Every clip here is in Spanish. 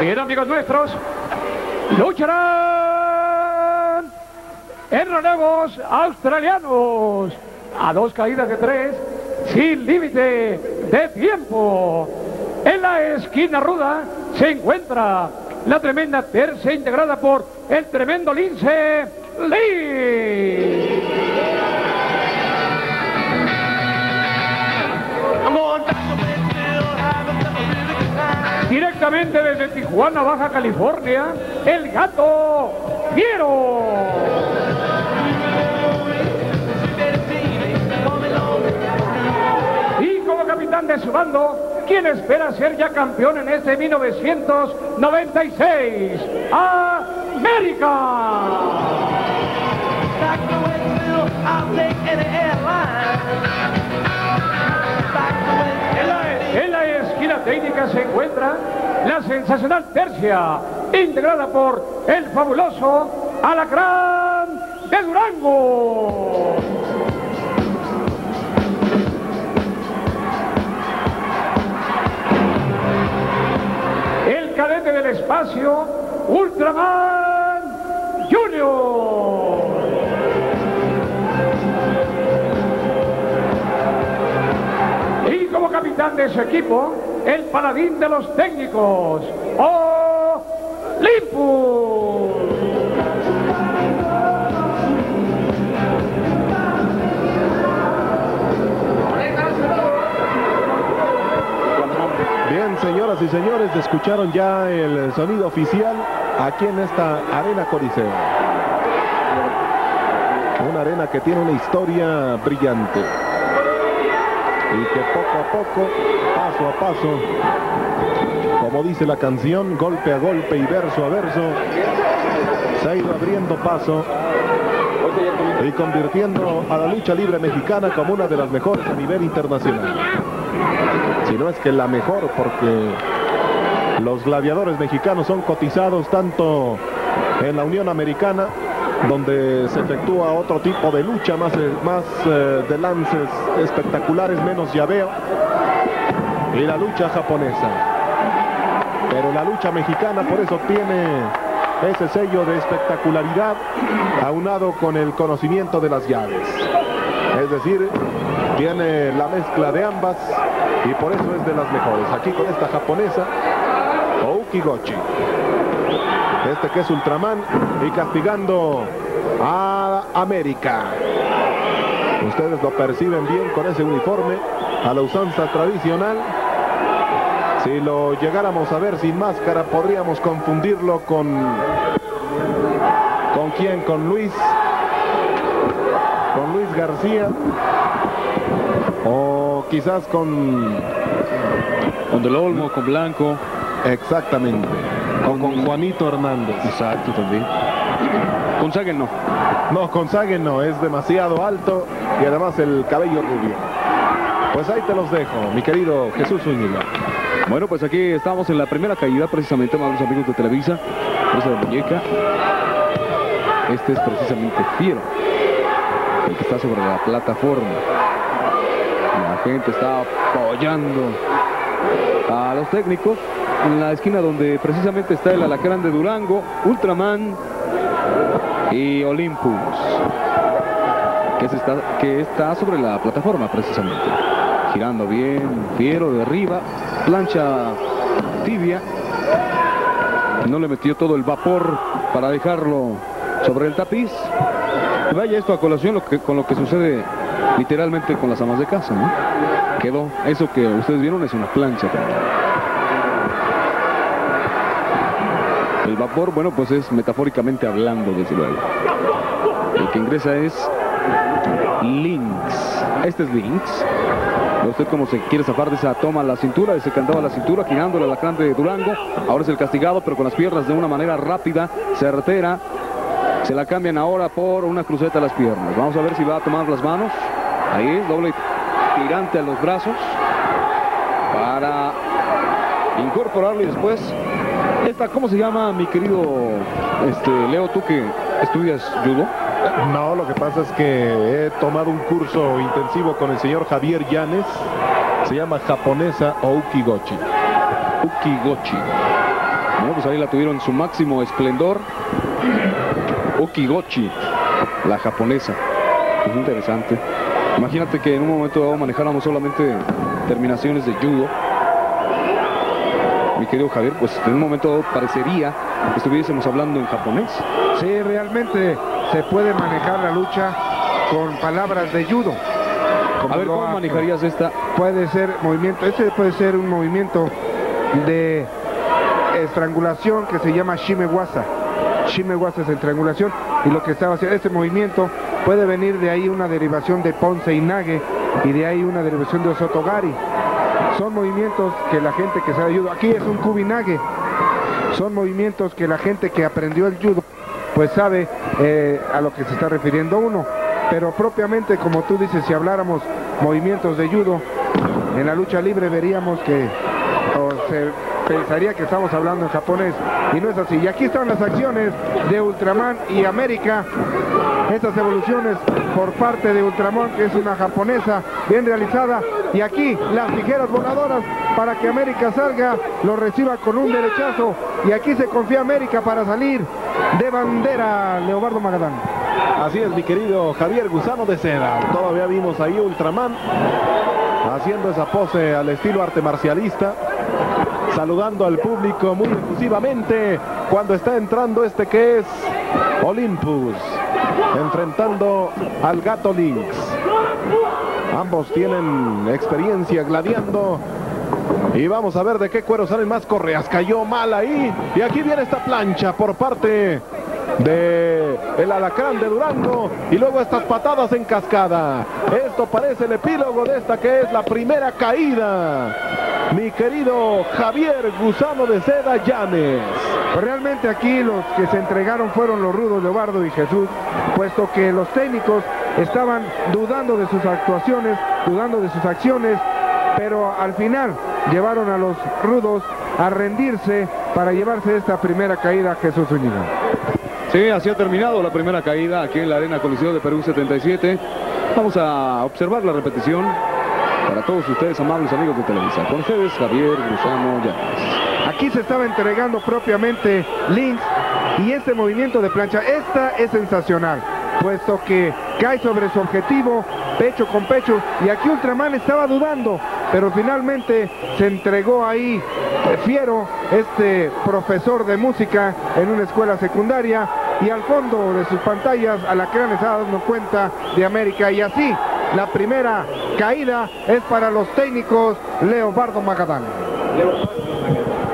Bien, amigos nuestros, lucharán en relevos australianos a dos caídas de tres, sin límite de tiempo. En la esquina ruda se encuentra la tremenda tercia integrada por el tremendo Lince Lee. Desde Tijuana, Baja California, el gato Fiero. Y como capitán de su bando, quien espera ser ya campeón en este 1996, América. En la esquina técnica se encuentra la sensacional tercia, integrada por el fabuloso Alacrán de Durango. El cadete del espacio, Ultraman Junior. Y como capitán de su equipo, el paladín de los técnicos, Olympus. Bien, señoras y señores, escucharon ya el sonido oficial aquí en esta Arena Coliseo. Una arena que tiene una historia brillante. Y que poco a poco, paso a paso, como dice la canción, golpe a golpe y verso a verso, se ha ido abriendo paso y convirtiendo a la lucha libre mexicana como una de las mejores a nivel internacional. Si no es que la mejor, porque los gladiadores mexicanos son cotizados tanto en la Unión Americana, donde se efectúa otro tipo de lucha, más, eh, más eh, de lances espectaculares, menos llaveo, y la lucha japonesa. Pero la lucha mexicana por eso tiene ese sello de espectacularidad aunado con el conocimiento de las llaves. Es decir, tiene la mezcla de ambas y por eso es de las mejores. Aquí con esta japonesa, Oukigochi. Este que es Ultraman y castigando a América. Ustedes lo perciben bien con ese uniforme a la usanza tradicional. Si lo llegáramos a ver sin máscara podríamos confundirlo con... ¿Con quién? Con Luis. Con Luis García. O quizás con... Con Del Olmo, con Blanco. Exactamente. O con Juanito Hernández. Exacto, también. Con Sagen no. No, con Sagen no, es demasiado alto y además el cabello rubio. Pues ahí te los dejo, mi querido Jesús Zúñiga. Bueno, pues aquí estamos en la primera caída, precisamente, amables amigos de Televisa. Esa de muñeca. Este es precisamente Fiero, el que está sobre la plataforma. La gente está apoyando a los técnicos en la esquina donde precisamente está el alacrán de Durango, Ultraman y Olympus, que, está, que está sobre la plataforma precisamente. Girando bien, Fiero de arriba, plancha tibia. No le metió todo el vapor para dejarlo sobre el tapiz. Vaya esto a colación lo que, con lo que sucede literalmente con las amas de casa, ¿no? Quedó, eso que ustedes vieron es una plancha. El vapor, bueno, pues es metafóricamente hablando, desde luego. El que ingresa es Lynx. Este es Lynx. Usted como se quiere zafar de esa toma a la cintura, de ese candado a la cintura, girándole la alacrán de Durango. Ahora es el castigado, pero con las piernas de una manera rápida, certera. Se la cambian ahora por una cruceta a las piernas. Vamos a ver si va a tomar las manos. Ahí doble tirante a los brazos. Para incorporarlo y después... Esta, ¿cómo se llama, mi querido este, Leo, tú que estudias judo? No, lo que pasa es que he tomado un curso intensivo con el señor Javier Llanes. Se llama japonesa o ukigochi. Ukigochi. Bueno, pues ahí la tuvieron en su máximo esplendor. Okigochi, la japonesa. Es interesante. Imagínate que en un momento dado manejáramos solamente terminaciones de judo. Mi querido Javier, pues en un momento dado parecería que estuviésemos hablando en japonés. Sí, realmente se puede manejar la lucha con palabras de judo. A ver, ¿cómo manejarías esta? Puede ser movimiento, este puede ser un movimiento de estrangulación que se llama shimewasa. Shimewasa es estrangulación y lo que estaba haciendo este movimiento puede venir de ahí una derivación de Ponce y Nage y de ahí una derivación de Osotogari. Son movimientos que la gente que sabe judo, aquí es un kubinage, son movimientos que la gente que aprendió el judo pues sabe eh, a lo que se está refiriendo uno. Pero propiamente, como tú dices, si habláramos movimientos de judo, en la lucha libre veríamos que se pensaría que estamos hablando en japonés y no es así. Y aquí están las acciones de Ultraman y América. Estas evoluciones por parte de Ultraman, que es una japonesa bien realizada. Y aquí las tijeras voladoras para que América salga, lo reciba con un derechazo. Y aquí se confía América para salir de bandera, Leobardo Magadán. Así es, mi querido Javier Gusano de Seda. Todavía vimos ahí Ultraman haciendo esa pose al estilo arte marcialista, saludando al público muy efusivamente cuando está entrando este que es Olympus, enfrentando al Gato Lynx. Ambos tienen experiencia gladiando. Y vamos a ver de qué cuero salen más correas. Cayó mal ahí. Y aquí viene esta plancha por parte de el alacrán de Durango y luego estas patadas en cascada. Esto parece el epílogo de esta que es la primera caída. Mi querido Javier Gusano de Seda Llanes. Realmente aquí los que se entregaron fueron los rudos Leobardo y Jesús, puesto que los técnicos estaban dudando de sus actuaciones, dudando de sus acciones, pero al final llevaron a los rudos a rendirse para llevarse esta primera caída Jesús Zúñiga. Sí, así ha terminado la primera caída aquí en la Arena Coliseo de Perú 77. Vamos a observar la repetición para todos ustedes, amables amigos de Televisa. Con ustedes, Javier Gusano Llanes. Aquí se estaba entregando propiamente Lynx y este movimiento de plancha, esta es sensacional, puesto que cae sobre su objetivo, pecho con pecho, y aquí Ultraman estaba dudando, pero finalmente se entregó ahí Fiero, este profesor de música en una escuela secundaria, y al fondo de sus pantallas Alacrán está dando cuenta de América, y así la primera caída es para los técnicos Leobardo Magadán.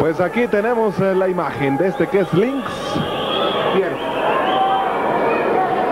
Pues aquí tenemos eh, la imagen de este que es Lynx Fiero.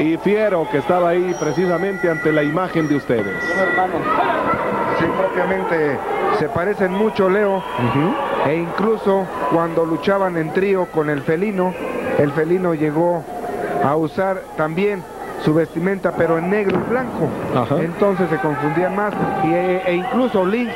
y Fiero que estaba ahí precisamente ante la imagen de ustedes. Sí, propiamente se parecen mucho, Leo. E incluso cuando luchaban en trío con el felino, el felino llegó a usar también su vestimenta, pero en negro y blanco. Ajá. Entonces se confundían más. Y, e, e incluso Lynx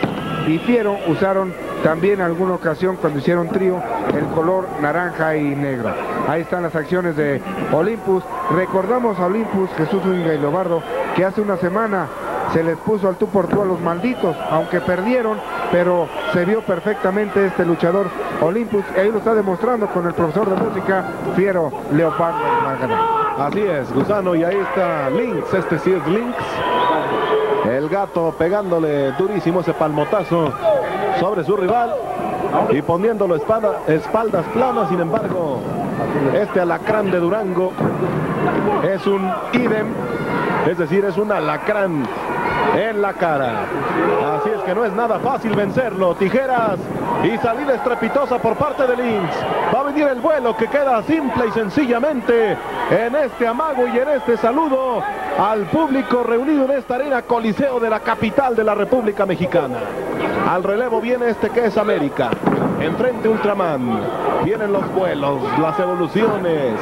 y Fiero usaron también en alguna ocasión cuando hicieron trío el color naranja y negro. Ahí están las acciones de Olympus. Recordamos a Olympus, Jesús Zúñiga y Lobardo, que hace una semana se les puso al tú por tú a los malditos, aunque perdieron, pero se vio perfectamente este luchador Olympus, y ahí lo está demostrando con el profesor de música, Fiero Leopardo Margarita. Así es, Gusano, y ahí está Lynx, este sí es Lynx. El gato pegándole durísimo ese palmotazo sobre su rival y poniéndolo espaldas planas, sin embargo, este alacrán de Durango es un idem, es decir, es un alacrán en la cara. Así es que no es nada fácil vencerlo. Tijeras y salida estrepitosa por parte de Lynx. Va a venir el vuelo que queda simple y sencillamente en este amago y en este saludo al público reunido en esta arena Coliseo de la capital de la República Mexicana. Al relevo viene este que es América. Enfrente Ultraman. Vienen los vuelos, las evoluciones,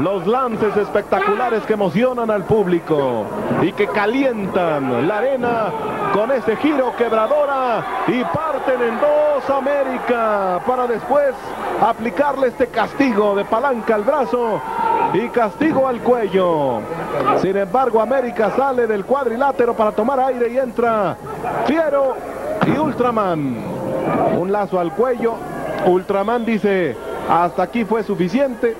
los lances espectaculares que emocionan al público y que calientan la arena con ese giro quebradora y parten en dos América para después aplicarle este castigo de palanca al brazo y castigo al cuello. Sin embargo, América sale del cuadrilátero para tomar aire y entra Fiero y Ultraman. Un lazo al cuello Ultraman dice, hasta aquí fue suficiente.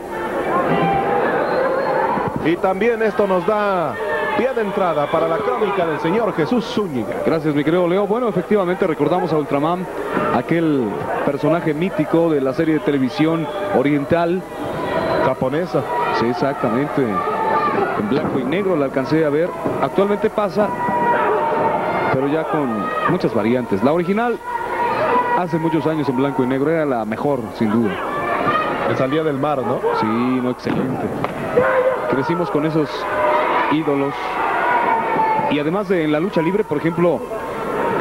Y también esto nos da pie de entrada para la crónica del señor Jesús Zúñiga. Gracias, mi querido Leo. Bueno, efectivamente recordamos a Ultraman, aquel personaje mítico de la serie de televisión oriental. Japonesa. Sí, exactamente. En blanco y negro la alcancé a ver. Actualmente pasa, pero ya con muchas variantes. La original, hace muchos años en blanco y negro, era la mejor, sin duda. Salía del mar, ¿no? Sí, no, excelente. Crecimos con esos ídolos. Y además de en la lucha libre, por ejemplo,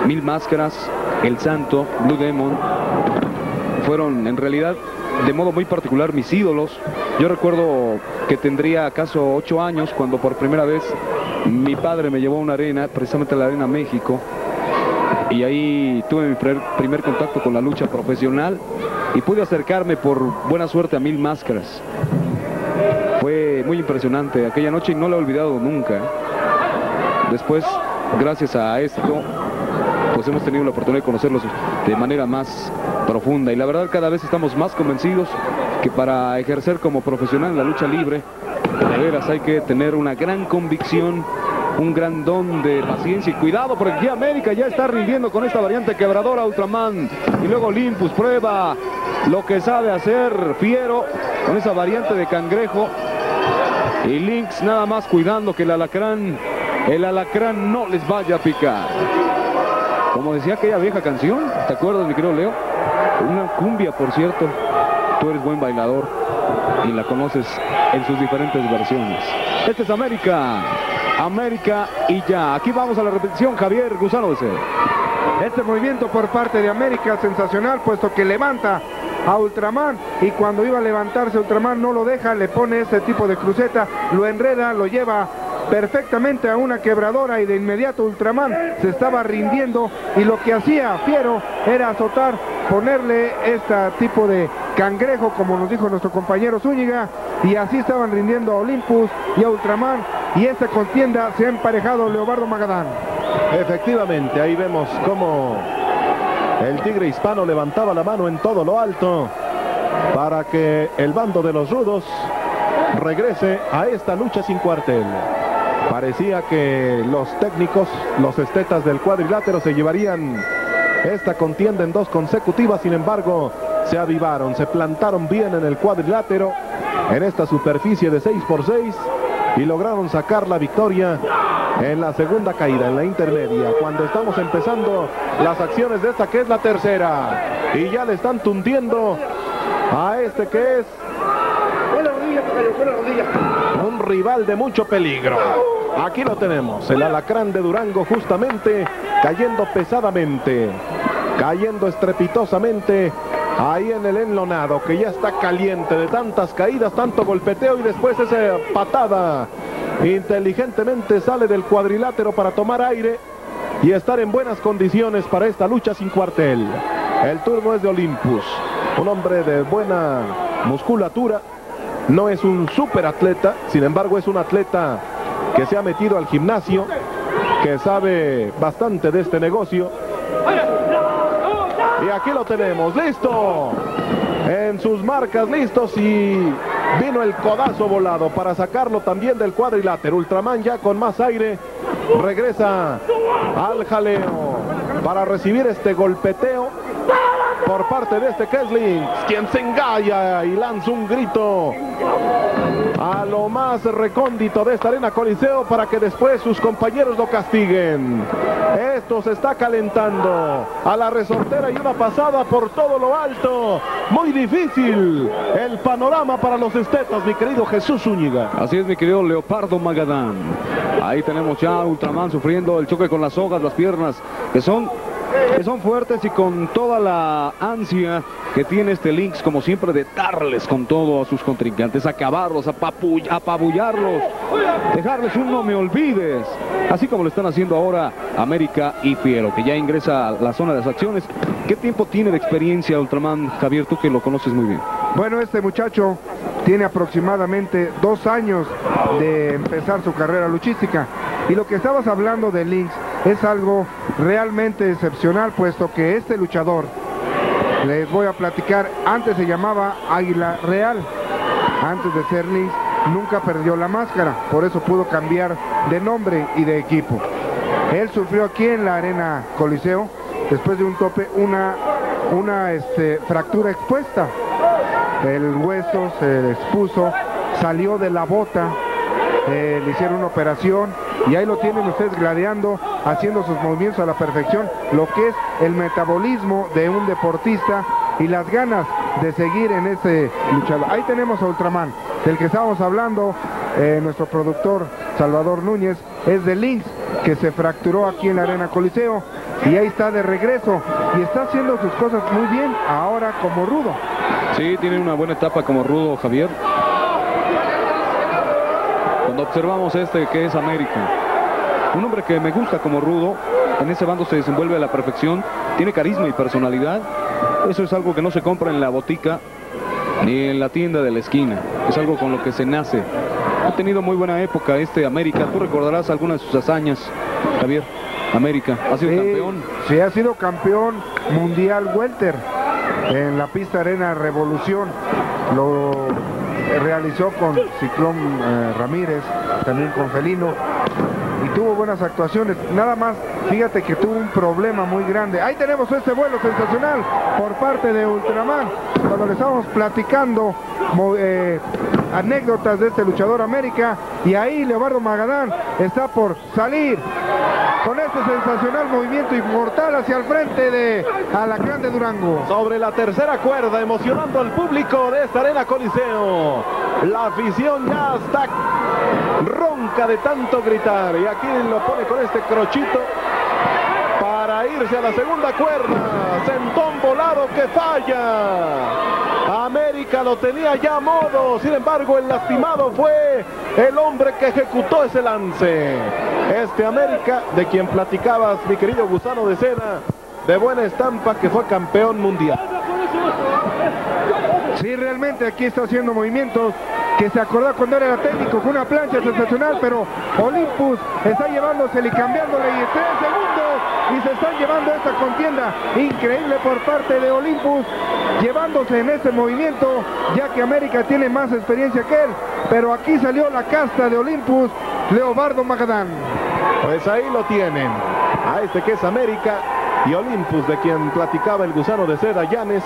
Mil Máscaras, El Santo, Blue Demon, fueron en realidad de modo muy particular mis ídolos. Yo recuerdo que tendría acaso ocho años cuando por primera vez mi padre me llevó a una arena, precisamente a la Arena México, y ahí tuve mi primer contacto con la lucha profesional y pude acercarme por buena suerte a Mil Máscaras. Fue muy impresionante aquella noche y no la he olvidado nunca. ¿eh? Después, gracias a esto, pues hemos tenido la oportunidad de conocerlos de manera más profunda. Y la verdad cada vez estamos más convencidos que para ejercer como profesional en la lucha libre, de veras hay que tener una gran convicción, un gran don de paciencia y cuidado porque aquí América ya está rindiendo con esta variante quebradora Ultraman. Y luego Olympus prueba lo que sabe hacer Fiero con esa variante de cangrejo. Y Lynx nada más cuidando que el alacrán, el alacrán no les vaya a picar. Como decía aquella vieja canción, ¿te acuerdas mi querido Leo? Una cumbia, por cierto. Tú eres buen bailador y la conoces en sus diferentes versiones. Este es América. América y ya. Aquí vamos a la repetición, Javier Gusano de. Este movimiento por parte de América sensacional, puesto que levanta a Ultraman y cuando iba a levantarse Ultraman no lo deja, le pone ese tipo de cruceta, lo enreda, lo lleva perfectamente a una quebradora y de inmediato Ultraman se estaba rindiendo. Y lo que hacía Fiero era azotar, ponerle este tipo de cangrejo como nos dijo nuestro compañero Zúñiga. Y así estaban rindiendo a Olympus y a Ultraman y esta contienda se ha emparejado Leobardo Magadán. Efectivamente, ahí vemos cómo el tigre hispano levantaba la mano en todo lo alto para que el bando de los rudos regrese a esta lucha sin cuartel. Parecía que los técnicos, los estetas del cuadrilátero se llevarían esta contienda en dos consecutivas, sin embargo, se avivaron, se plantaron bien en el cuadrilátero, en esta superficie de 6 por 6 y lograron sacar la victoria en la segunda caída, en la intermedia, cuando estamos empezando las acciones de esta que es la tercera. Y ya le están tundiendo a este que es un rival de mucho peligro. Aquí lo tenemos, el alacrán de Durango justamente cayendo pesadamente, cayendo estrepitosamente ahí en el enlonado que ya está caliente de tantas caídas, tanto golpeteo y después esa patada inteligentemente sale del cuadrilátero para tomar aire y estar en buenas condiciones para esta lucha sin cuartel. El turno es de Olympus, un hombre de buena musculatura, no es un super atleta, sin embargo es un atleta que se ha metido al gimnasio, que sabe bastante de este negocio. Y aquí lo tenemos, listo. En sus marcas, listos y vino el codazo volado para sacarlo también del cuadrilátero. Ultraman ya con más aire regresa al jaleo para recibir este golpeteo por parte de este Kesling, quien se engalla y lanza un grito a lo más recóndito de esta arena Coliseo para que después sus compañeros lo castiguen. Esto se está calentando a la resortera y una pasada por todo lo alto. Muy difícil el panorama para los estetas, mi querido Jesús Zúñiga. Así es, mi querido Leopardo Magadán. Ahí tenemos ya a Ultraman sufriendo el choque con las sogas, las piernas, que son que son fuertes y con toda la ansia que tiene este Lynx, como siempre, de darles con todo a sus contrincantes, acabarlos, apabullarlos, dejarles un no me olvides, así como lo están haciendo ahora América y Fiero, que ya ingresa a la zona de las acciones. ¿Qué tiempo tiene de experiencia Ultraman, Javier, tú que lo conoces muy bien? Bueno, este muchacho tiene aproximadamente dos años de empezar su carrera luchística. Y lo que estabas hablando de Lynx es algo realmente excepcional, puesto que este luchador les voy a platicar, antes se llamaba Águila Real, antes de ser Links, nunca perdió la máscara, por eso pudo cambiar de nombre y de equipo. Él sufrió aquí en la arena Coliseo, después de un tope, una, una este, fractura expuesta. El hueso se expuso, salió de la bota, eh, le hicieron una operación y ahí lo tienen ustedes gladiando, haciendo sus movimientos a la perfección, lo que es el metabolismo de un deportista y las ganas de seguir en ese luchador. Ahí tenemos a Ultraman, del que estábamos hablando, eh, nuestro productor Salvador Núñez, es de Lynx, que se fracturó aquí en la Arena Coliseo y ahí está de regreso y está haciendo sus cosas muy bien ahora como rudo. Sí, tiene una buena etapa como rudo Javier. Cuando observamos este que es América, un hombre que me gusta como rudo, en ese bando se desenvuelve a la perfección, tiene carisma y personalidad. Eso es algo que no se compra en la botica ni en la tienda de la esquina. Es algo con lo que se nace. Ha tenido muy buena época este América. Tú recordarás algunas de sus hazañas, Javier. América ha sido Sí, campeón. Sí, ha sido campeón mundial welter en la pista Arena Revolución. Lo realizó con Ciclón eh, Ramírez, también con Felino. Tuvo buenas actuaciones. Nada más, fíjate que tuvo un problema muy grande. Ahí tenemos este vuelo sensacional por parte de Ultraman. Cuando le estábamos platicando eh, anécdotas de este luchador América. Y ahí Leobardo Magadán está por salir con este sensacional movimiento inmortal hacia el frente de Alacrán de Durango. Sobre la tercera cuerda, emocionando al público de esta arena Coliseo. La afición ya está ronca de tanto gritar. Y aquí lo pone con este crochito para irse a la segunda cuerda. Sentón volado que falla. América lo tenía ya a modo. Sin embargo, el lastimado fue el hombre que ejecutó ese lance. Este América, de quien platicabas, mi querido gusano de seda, de buena estampa, que fue campeón mundial. Sí, realmente aquí está haciendo movimientos que se acordó cuando era técnico con una plancha sensacional, pero Olympus está llevándosele y cambiándole y tres segundos y se están llevando esta contienda increíble por parte de Olympus, llevándose en este movimiento, ya que América tiene más experiencia que él, pero aquí salió la casta de Olympus, Leobardo Magadán. Pues ahí lo tienen. A este que es América y Olympus, de quien platicaba el gusano de seda Llanes.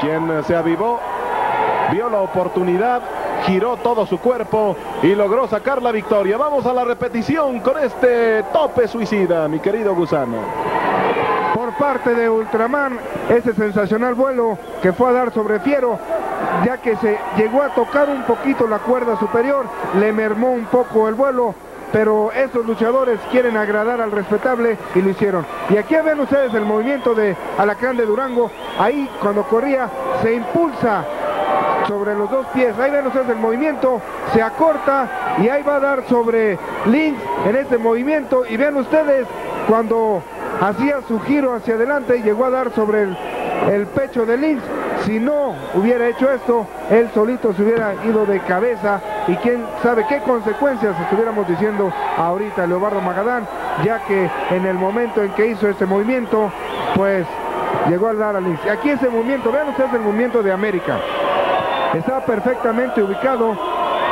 Quien se avivó, vio la oportunidad, giró todo su cuerpo y logró sacar la victoria. Vamos a la repetición con este tope suicida, mi querido gusano. por parte de Ultraman ese sensacional vuelo que fue a dar sobre Fiero ya que se llegó a tocar un poquito la cuerda superior le mermó un poco el vuelo pero estos luchadores quieren agradar al respetable y lo hicieron y aquí ven ustedes el movimiento de Alacrán de Durango ahí cuando corría se impulsa sobre los dos pies. Ahí ven ustedes el movimiento, se acorta y ahí va a dar sobre Lynx en este movimiento. Y ven ustedes cuando hacía su giro hacia adelante y llegó a dar sobre el, pecho de Lynx. Si no hubiera hecho esto, él solito se hubiera ido de cabeza y quién sabe qué consecuencias estuviéramos diciendo ahorita Leobardo Magadán, ya que en el momento en que hizo este movimiento, pues llegó a dar a Lynx. Aquí ese movimiento, vean ustedes el movimiento de América. Está perfectamente ubicado,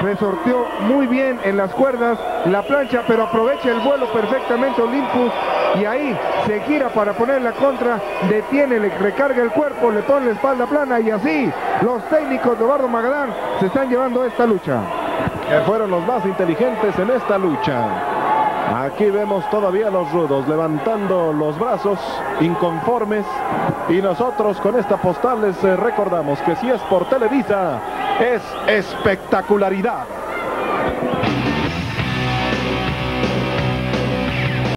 resorteó muy bien en las cuerdas la plancha, pero aprovecha el vuelo perfectamente Olympus y ahí se gira para poner la contra, detiene, le recarga el cuerpo, le pone la espalda plana y así los técnicos de Bardo Magadán se están llevando esta lucha. que fueron los más inteligentes en esta lucha. Aquí vemos todavía los rudos levantando los brazos inconformes y nosotros con esta postal les eh, recordamos que si es por Televisa es espectacularidad.